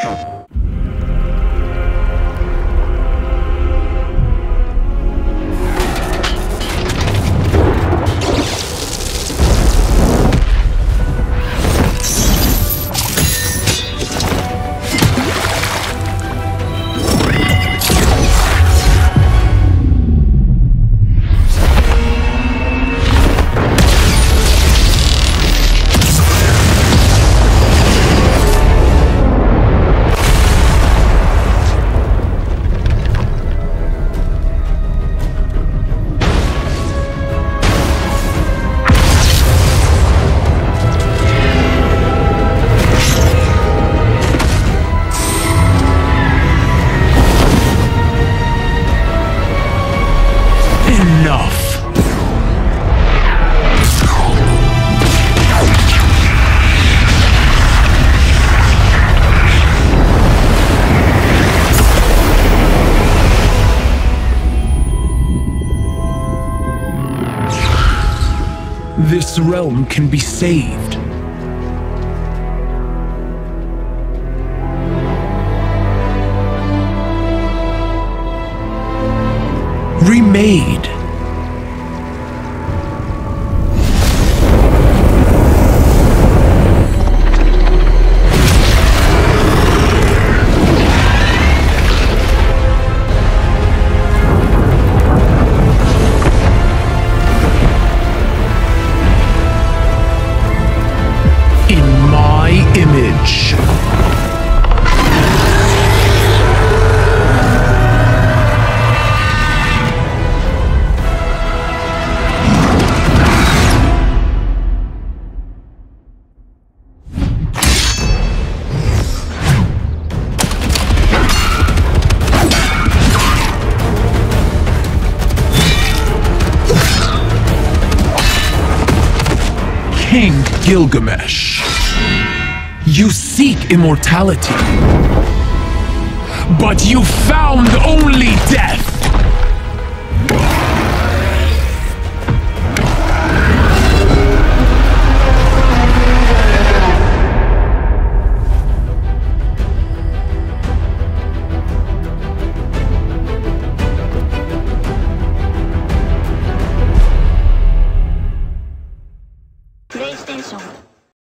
Enough! This realm can be saved. Remade. King Gilgamesh. You seek immortality. But you found only death!